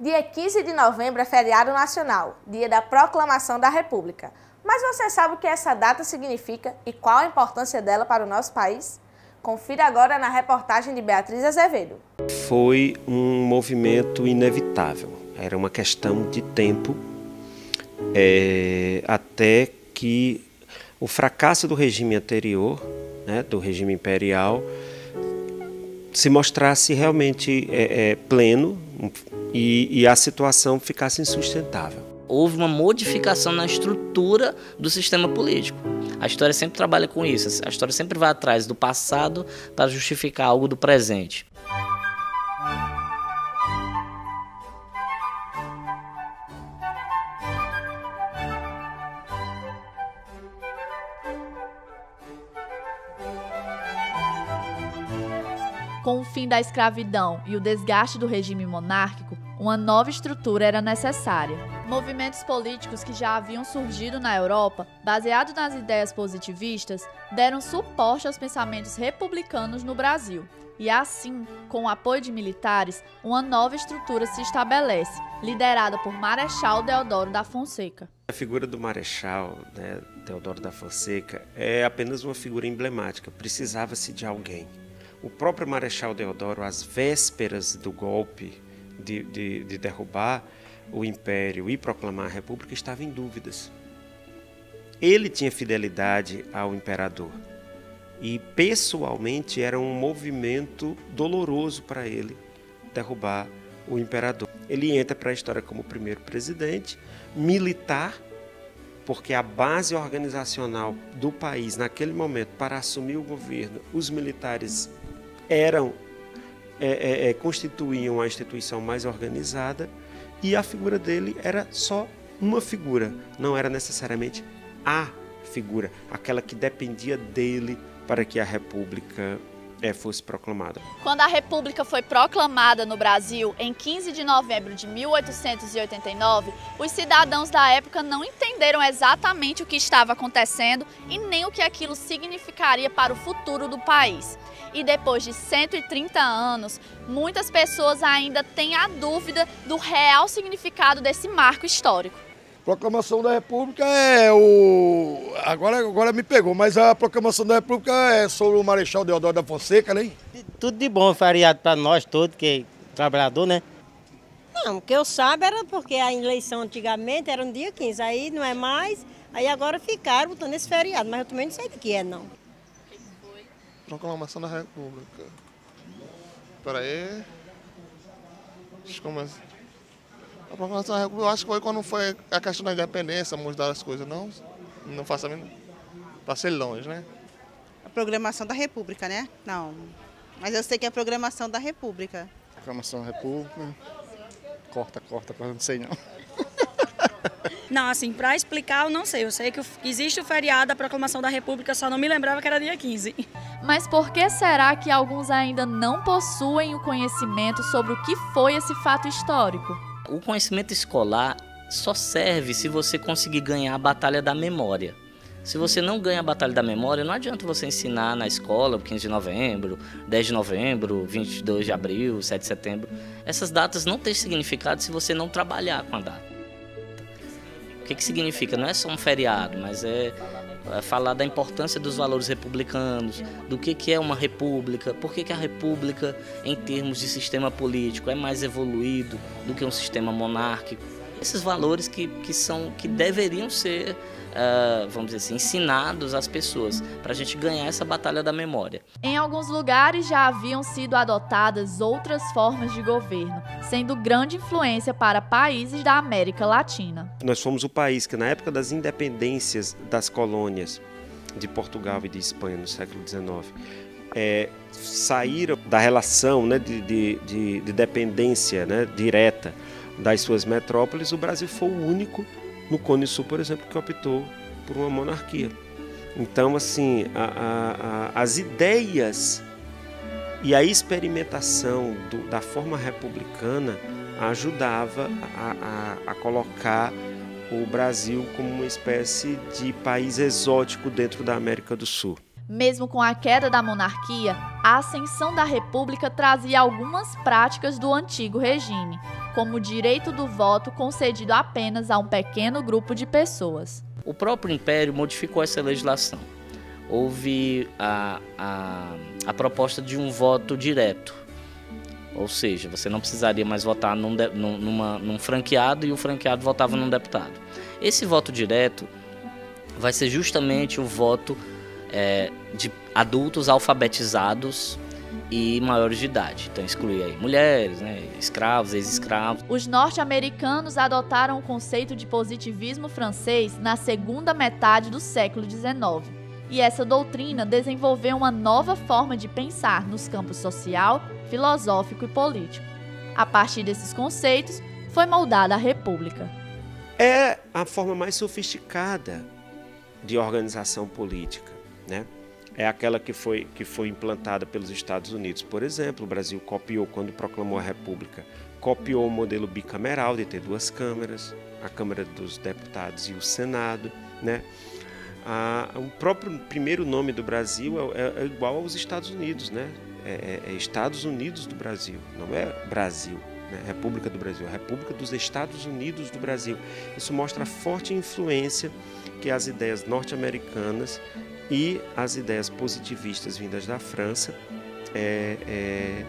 Dia 15 de novembro é feriado nacional, dia da proclamação da República. Mas você sabe o que essa data significa e qual a importância dela para o nosso país? Confira agora na reportagem de Beatriz Azevedo. Foi um movimento inevitável, era uma questão de tempo é, até que o fracasso do regime anterior, né, do regime imperial, se mostrasse realmente é, é, pleno e, e a situação ficasse insustentável. Houve uma modificação na estrutura do sistema político. A história sempre trabalha com isso. A história sempre vai atrás do passado para justificar algo do presente. Com o fim da escravidão e o desgaste do regime monárquico, uma nova estrutura era necessária. Movimentos políticos que já haviam surgido na Europa, baseados nas ideias positivistas, deram suporte aos pensamentos republicanos no Brasil. E assim, com o apoio de militares, uma nova estrutura se estabelece, liderada por Marechal Deodoro da Fonseca. A figura do Marechal né, Deodoro da Fonseca é apenas uma figura emblemática, precisava-se de alguém o próprio Marechal Deodoro, às vésperas do golpe de, de, de derrubar o império e proclamar a república, estava em dúvidas. Ele tinha fidelidade ao imperador e pessoalmente era um movimento doloroso para ele derrubar o imperador. Ele entra para a história como primeiro presidente militar, porque a base organizacional do país naquele momento para assumir o governo, os militares eram é, é, é, constituíam a instituição mais organizada e a figura dele era só uma figura, não era necessariamente a figura, aquela que dependia dele para que a República é, fosse proclamada. Quando a República foi proclamada no Brasil em 15 de novembro de 1889, os cidadãos da época não entenderam exatamente o que estava acontecendo e nem o que aquilo significaria para o futuro do país. E depois de 130 anos, muitas pessoas ainda têm a dúvida do real significado desse marco histórico. Proclamação da República é o. Agora, agora me pegou, mas a proclamação da República é sobre o Marechal Deodoro da Fonseca, né? Tudo de bom, feriado para nós todos, que é trabalhador, né? Não, o que eu saiba era porque a eleição antigamente era no dia 15, aí não é mais, aí agora ficaram botando esse feriado, mas eu também não sei do que é, não. Proclamação da República. Espera aí. Deixa eu começar. A proclamação da República, eu acho que foi quando foi a questão da independência, mudar as coisas, não? Não faço a mínima. Para ser longe, né? A programação da República, né? Não. Mas eu sei que é a programação da República. Programação da República. Corta, corta, corta, não sei não. Não, assim, para explicar eu não sei. Eu sei que existe o feriado da Proclamação da República, só não me lembrava que era dia 15. Mas por que será que alguns ainda não possuem o conhecimento sobre o que foi esse fato histórico? O conhecimento escolar só serve se você conseguir ganhar a batalha da memória. Se você não ganha a batalha da memória, não adianta você ensinar na escola 15 de novembro, 10 de novembro, 22 de abril, 7 de setembro. Essas datas não têm significado se você não trabalhar com a data. O que, que significa? Não é só um feriado, mas é falar da importância dos valores republicanos, do que, que é uma república, por que, que a república, em termos de sistema político, é mais evoluído do que um sistema monárquico. Esses valores que, que, são, que deveriam ser uh, vamos dizer assim, ensinados às pessoas, para a gente ganhar essa batalha da memória. Em alguns lugares já haviam sido adotadas outras formas de governo, sendo grande influência para países da América Latina. Nós fomos o país que, na época das independências das colônias de Portugal e de Espanha, no século XIX, é, saíram da relação né, de, de, de, de dependência né, direta das suas metrópoles, o Brasil foi o único no Cone Sul, por exemplo, que optou por uma monarquia. Então, assim, a, a, a, as ideias e a experimentação do, da forma republicana ajudava a, a, colocar o Brasil como uma espécie de país exótico dentro da América do Sul. Mesmo com a queda da monarquia, a ascensão da república trazia algumas práticas do antigo regime, como direito do voto concedido apenas a um pequeno grupo de pessoas. O próprio Império modificou essa legislação. Houve a, a, a proposta de um voto direto. Ou seja, você não precisaria mais votar num, de, numa, num franqueado e o franqueado votava num deputado. Esse voto direto vai ser justamente o voto é, de adultos alfabetizados e maiores de idade. Então exclui aí mulheres, né, escravos, ex-escravos. Os norte-americanos adotaram o conceito de positivismo francês na segunda metade do século XIX. E essa doutrina desenvolveu uma nova forma de pensar nos campos social, filosófico e político. A partir desses conceitos, foi moldada a República. É a forma mais sofisticada de organização política, né? É aquela que foi, que foi implantada pelos Estados Unidos. Por exemplo, o Brasil copiou, quando proclamou a República, copiou o modelo bicameral de ter duas câmaras, a Câmara dos Deputados e o Senado. Né? Ah, o próprio primeiro nome do Brasil é, é, é igual aos Estados Unidos, né? É, é, é, Estados Unidos do Brasil, não é Brasil. Né? República do Brasil, República dos Estados Unidos do Brasil. Isso mostra a forte influência que as ideias norte-americanas e as ideias positivistas vindas da França é, é,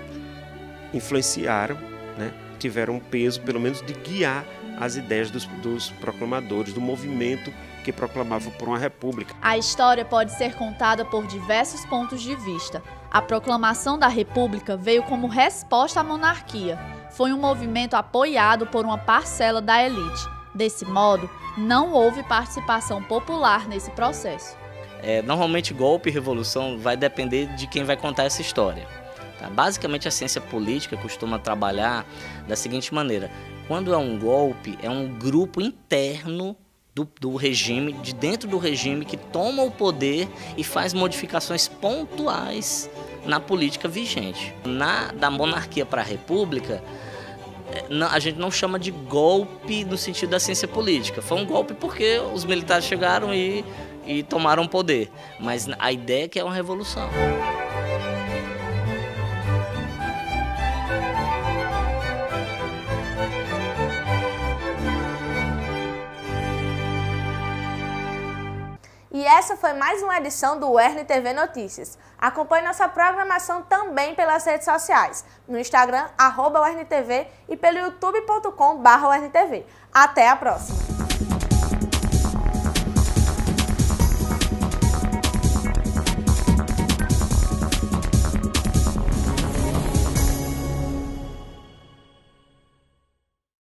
influenciaram, né, tiveram um peso, pelo menos, de guiar as ideias dos, dos proclamadores, do movimento que proclamava por uma república. A história pode ser contada por diversos pontos de vista. A proclamação da república veio como resposta à monarquia. Foi um movimento apoiado por uma parcela da elite. Desse modo, não houve participação popular nesse processo. É, normalmente, golpe e revolução vai depender de quem vai contar essa história. Tá? Basicamente, a ciência política costuma trabalhar da seguinte maneira: quando é um golpe, é um grupo interno do, do, regime, de dentro do regime, que toma o poder e faz modificações pontuais na política vigente. Na da monarquia para a república, é, a gente não chama de golpe no sentido da ciência política. Foi um golpe porque os militares chegaram e e tomaram poder. Mas a ideia é que é uma revolução. E essa foi mais uma edição do UERN TV Notícias. Acompanhe nossa programação também pelas redes sociais, no Instagram, arroba e pelo youtube.com.br. Até a próxima!